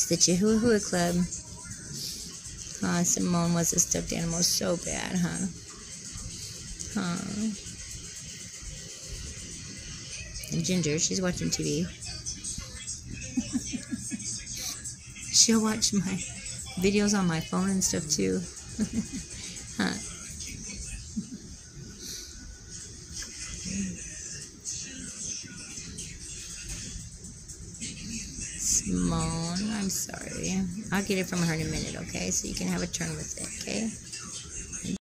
It's the Chihuahua Club. Huh, Simone was a stuffed animal so bad, huh? Huh. And Ginger, she's watching TV. She'll watch my videos on my phone and stuff too. huh. Simone, I'm sorry. I'll get it from her in a minute, okay? So you can have a turn with it, okay?